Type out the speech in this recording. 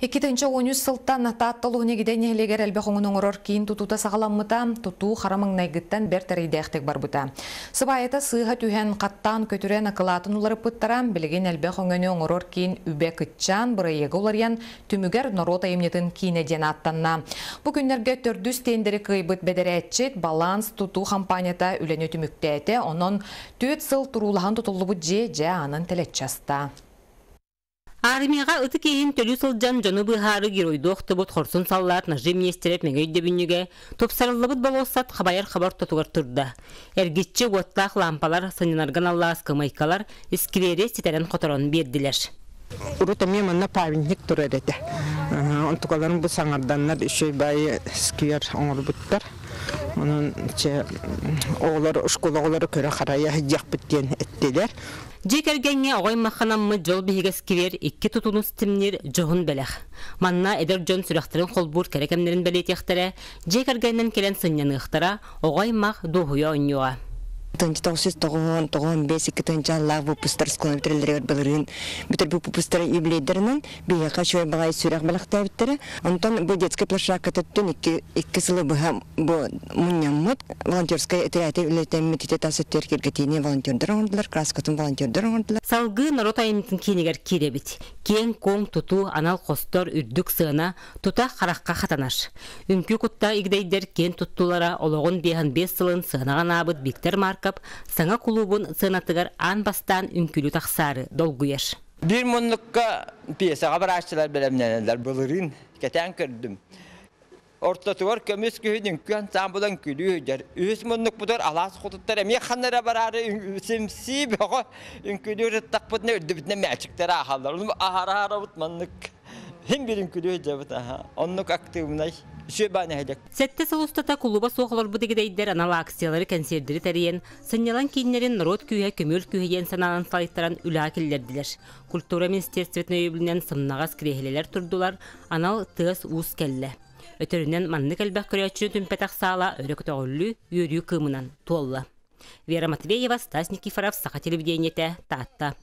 Иккитенче онюс сылттан таатталуыне гиден елегер әлбе хоңын оңырор кейін тутута сағаламмыта, туту харамың найгыттан бер тәрейдәқтік бар бұта. Сыбайыта сыға түйен қаттан көтірен акылатын улары пыттарам, білеген әлбе хоңыны оңырор кейін үбе күтчан, бұрайығы оларян түмігер норота емнетін кейіне ден аттанна. Бұл күнлерге төрдүс тендері кыйбыт бедерәтчет баланс туту компанията үлене түміктәті, онын түйет сыл турулахан тұтылы бұд же, же анын телетчаста. Армияға ыты кейін төлі сылжан жоны бұхары геройдуқ тұбыт хорсын саллар нажы министереп мегейді бүнніге топсарылыбыт болосат хабайар хабар тотугар тұрды. Әргетчі уаттақ лампалар сынынарған аллаас кымайкалар искілері ситерен қоторон берділер. Урута меманна памятник тұр әреді. Онтықаларын бұл саңарданнар үшөй байы сквер оңыр бұттар. Че оғлар школа оғлары көрі қарая жақ біткен әттелер. Жекергенге оғай мақанаммы жол бігес кивер икки тутуну стимнер жоғын бәләх. Манна эдер жон сүрәхтерин қолбур кәрекемнерін бәлетектері, жекергеннен келен сыннаны ықтара оғай мақ духуя оньюға. Тончы тоғыз тоғын тоғын бес екі тончы аллах бұл пустар склон тірелдер білірін бүтір бұл пустар юбилейдерінен бейе қашуай бағай сүрәқ балақта біттері. Онтан бұл детский площадка төттін екі сылы бұға бұл мұняммыт волонтерская отряды үлетен метите тасы тергергетіне волонтердер оңдылар, краскатын волонтердер оңдылар. Салгы народ айымтын кейнегер керебит. Кен коң туту анал қостор үрдік сығына тута қараққа қатанаш. Үнкі құтта игдейдер кен туттулара олығын бейхан бес сылын сығынаған абыт биктер маркап, саңа клубын сығынатыгар ан бастан үнкілі долгуяш. Bir munlukka piyasa barajçılar bilemlenenler bulurun. Keten gördüm. Orta tuvar kömüs kühüdün kühen sambulan külühücer. Ühüs munluk budur alas kututlar. Emi xanlara bararı simsi beğo. Ünkülühü takpıtına ördü bitne meçikleri ahallar. Onu ahara ahara butmanlık. Hem bir ünkülühücer bit aha. Onluk aktivnay. Şöbane hedek. Сәтте соғыстата клуба соғылар бұдегідейдер анал акциялары консердері тәріен, сынялан кейінлерін народ күйе көмөл күйеен саналан салайттаран үлі акеллерділер. Культура министерстветіне өйбілінен сымнағас кірехелелер тұрдылар, анал тығыз уыз кәлі. Өтөрінен манны кәлбәк көрәтші түмпәтақ сала өрік тоғылы үйрі кымынан туолла. Вера Матвеева, Стас Никифоров, Саха телевидениете, Татта.